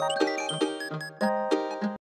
Bye.